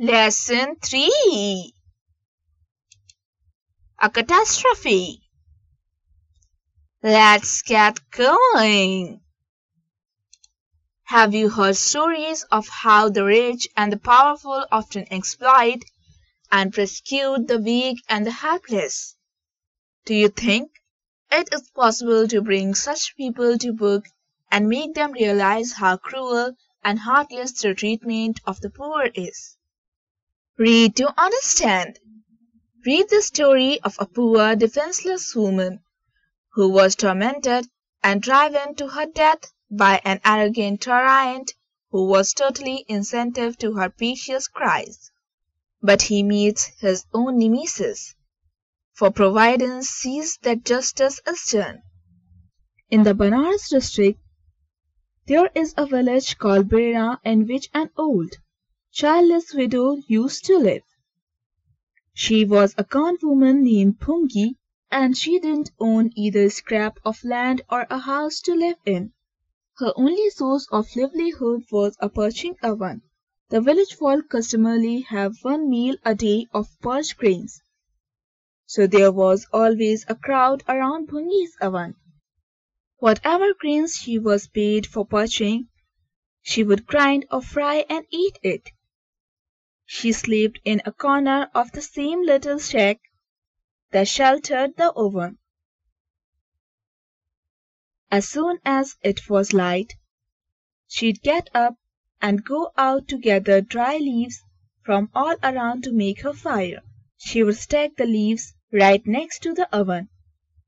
Lesson 3 A Catastrophe Let's get going. Have you heard stories of how the rich and the powerful often exploit and persecute the weak and the helpless? Do you think it is possible to bring such people to book and make them realize how cruel and heartless the treatment of the poor is? Read to understand. Read the story of a poor, defenseless woman who was tormented and driven to her death by an arrogant tyrant who was totally insensitive to her piteous cries. But he meets his own nemesis, for Providence sees that justice is done. In the Banaras district there is a village called Bera in which an old, childless widow used to live. She was a gaunt woman named Bhungi, and she didn't own either a scrap of land or a house to live in. Her only source of livelihood was a perching oven. The village folk customarily have one meal a day of parched grains. So there was always a crowd around Bhungi's oven. Whatever grains she was paid for parching, she would grind or fry and eat it. She slept in a corner of the same little shack that sheltered the oven. As soon as it was light, she'd get up and go out to gather dry leaves from all around to make her fire. She would stack the leaves right next to the oven,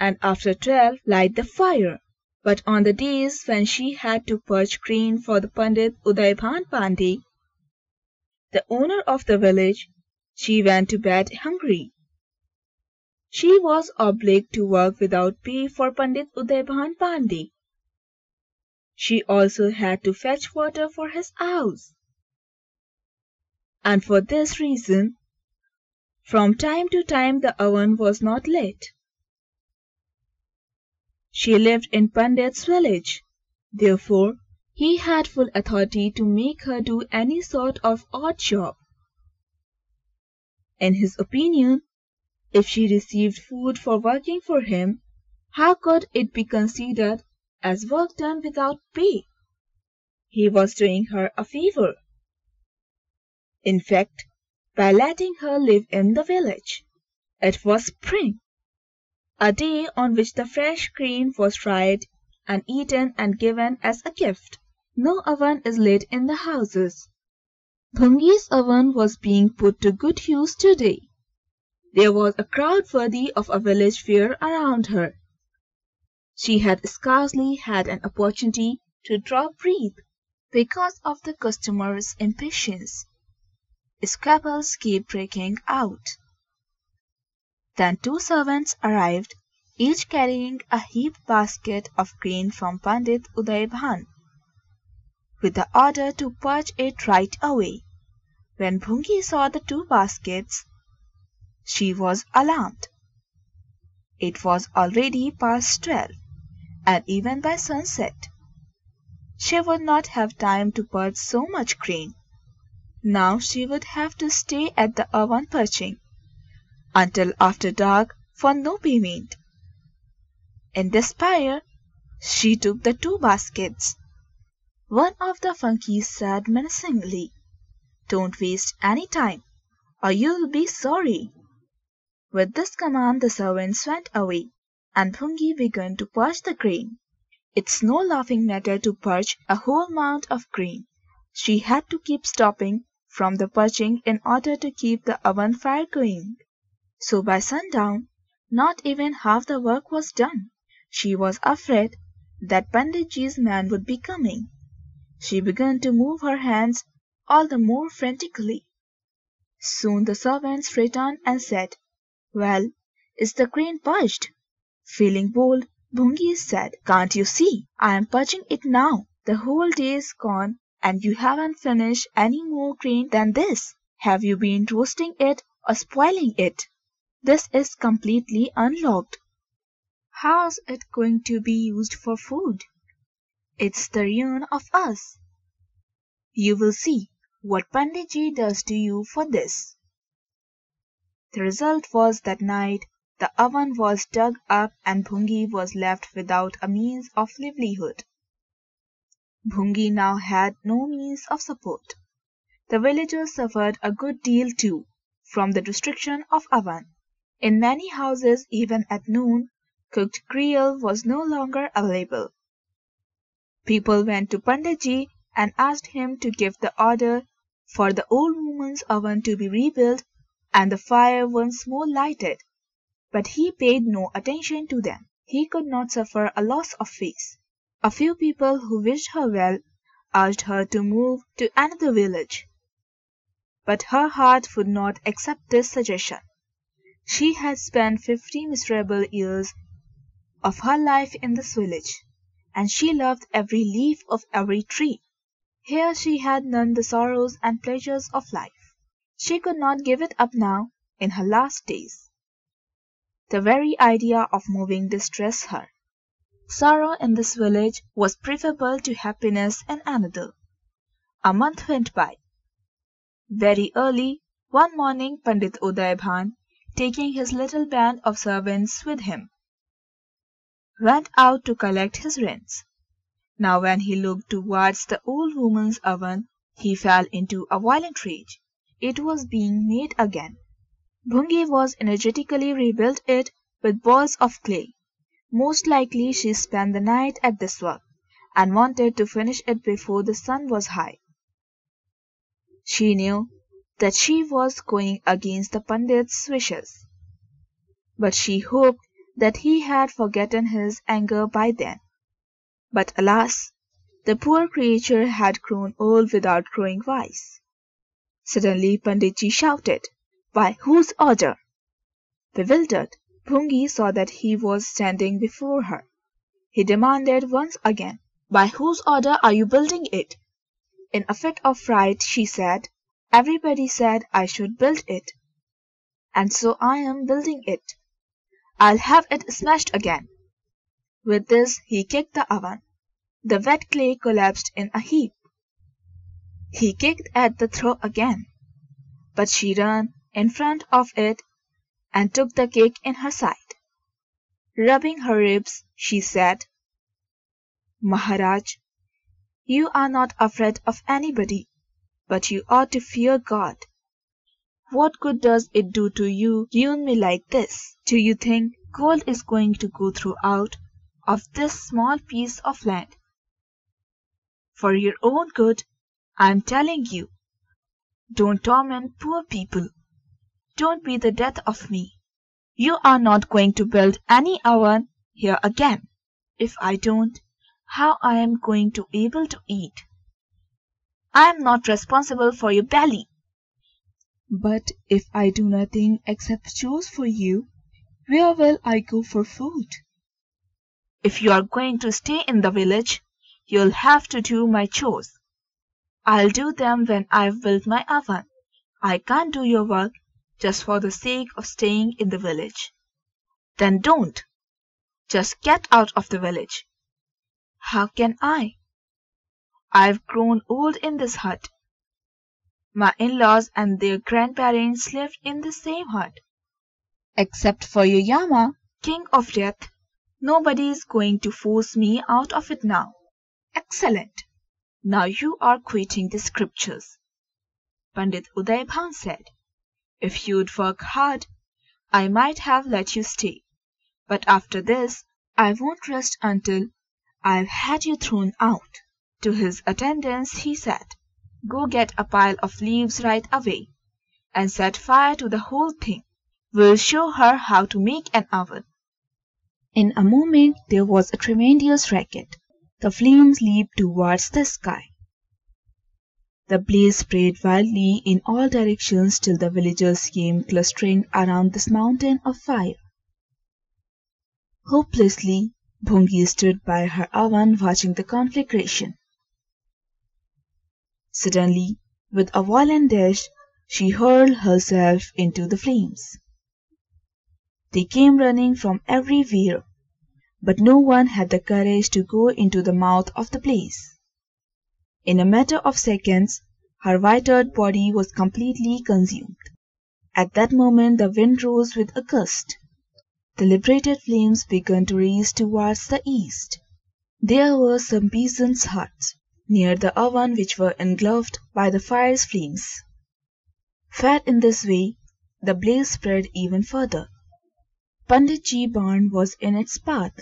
and after twelve light the fire. But on the days when she had to parch grain for the Pandit Udaybhan Pandey, the owner of the village, she went to bed hungry. She was obliged to work without pay for Pandit Udaybhan Pandey. She also had to fetch water for his house. And for this reason, from time to time the oven was not lit. She lived in Pandit's village. Therefore, he had full authority to make her do any sort of odd job. In his opinion, if she received food for working for him, how could it be considered as work done without pay? He was doing her a favor. In fact, by letting her live in the village. It was spring, a day on which the fresh grain was dried and eaten and given as a gift. No oven is lit in the houses. Bhungi's oven was being put to good use today. There was a crowd worthy of a village fair around her. She had scarcely had an opportunity to draw breath because of the customers' impatience. Squabbles kept breaking out. Then two servants arrived, each carrying a heaped basket of grain from Pandit Udaybhan with the order to parch it right away. When Bhungi saw the two baskets, she was alarmed. It was already past twelve, and even by sunset she would not have time to parch so much grain. Now she would have to stay at the oven parching until after dark for no payment. In despair, she took the two baskets. One of the flunkies said menacingly, "Don't waste any time, or you'll be sorry." With this command the servants went away, and Bhungi began to parch the grain. It's no laughing matter to parch a whole mound of grain. She had to keep stopping from the parching in order to keep the oven fire going. So by sundown not even half the work was done. She was afraid that Panditji's man would be coming. She began to move her hands all the more frantically. Soon the servants returned and said, "Well, is the crane parched?" Feeling bold, Bhungi said, "Can't you see I am parching it now? The whole day is gone and you haven't finished any more grain than this. Have you been roasting it or spoiling it? This is completely unlocked. How's it going to be used for food? It's the ruin of us. You will see. what Panditji does to you for this." The result was that night the oven was dug up and Bhungi was left without a means of livelihood. Bhungi now had no means of support. The villagers suffered a good deal too from the destruction of oven. In many houses even at noon cooked gruel was no longer available. People went to Panditji and asked him to give the order for the old woman's oven to be rebuilt and the fire once more lighted, but he paid no attention to them. He could not suffer a loss of face. A few people who wished her well urged her to move to another village, but her heart would not accept this suggestion. She had spent fifty miserable years of her life in this village, and she loved every leaf of every tree. Here she had known the sorrows and pleasures of life. She could not give it up now, in her last days. The very idea of moving distressed her. Sorrow in this village was preferable to happiness in another. A month went by. Very early one morning Pandit Uday Bhan, taking his little band of servants with him, went out to collect his rents. Now when he looked towards the old woman's oven he fell into a violent rage. It was being made again. Bhungi was energetically rebuilt it with balls of clay. Most likely she spent the night at this work, and wanted to finish it before the sun was high. She knew that she was going against the Pandit's wishes, but she hoped that he had forgotten his anger by then. But alas! the poor creature had grown old without growing wise. Suddenly Panditji shouted, "By whose order?" Bewildered, Bhungi saw that he was standing before her. He demanded once again, "By whose order are you building it?" In a fit of fright she said, "Everybody said I should build it, and so I am building it. I'll have it smashed again." With this he kicked the oven. The wet clay collapsed in a heap. He kicked at the throw again, but she ran in front of it and took the kick in her side. Rubbing her ribs, she said, "Maharaj, you are not afraid of anybody, but you ought to fear God. What good does it do to you ruin me like this? Do you think gold is going to go throughout of this small piece of land? For your own good, I am telling you, don't torment poor people. Don't be the death of me. You are not going to build any oven here again. If I don't, how am I am going to able to eat? I am not responsible for your belly. But if I do nothing except chores for you, where will I go for food? If you are going to stay in the village, you'll have to do my chores. I'll do them when I've built my oven. I can't do your work just for the sake of staying in the village. Then don't. Just get out of the village. How can I? I've grown old in this hut. My in-laws and their grandparents lived in the same hut. Except for your Yama, king of death, nobody is going to force me out of it now. Excellent! Now you are quoting the scriptures. Pandit Uday Bhan said, If you'd work hard, I might have let you stay. But after this, I won't rest until I've had you thrown out. To his attendants he said, Go get a pile of leaves right away, and set fire to the whole thing. We'll show her how to make an oven. In a moment there was a tremendous racket. The flames leaped towards the sky. The blaze spread wildly in all directions till the villagers came clustering around this mountain of fire. Hopelessly, Bhungi stood by her oven watching the conflagration. Suddenly, with a violent dash, she hurled herself into the flames. They came running from everywhere, but no one had the courage to go into the mouth of the blaze. In a matter of seconds Her white-earth body was completely consumed. At that moment the wind rose with a gust. The liberated flames began to race towards the east. There were some peasants' huts near the oven which were engulfed by the fire's flames. Fed in this way, the blaze spread even further. Panditji barn was in its path,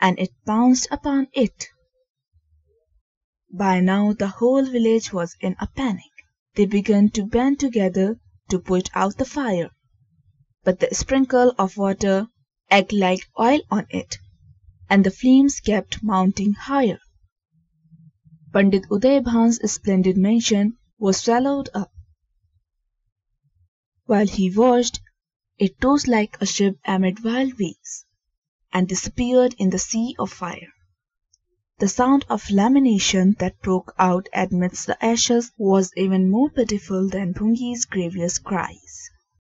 and it pounced upon it. By now the whole village was in a panic. They began to band together to put out the fire, but the sprinkle of water acted like oil on it, and the flames kept mounting higher. Pandit Udaybhan's splendid mansion was swallowed up. While he watched, it tossed like a ship amid wild waves, and disappeared in the sea of fire. The sound of lamentation that broke out amidst the ashes was even more pitiful than Bhungi's grievous cries.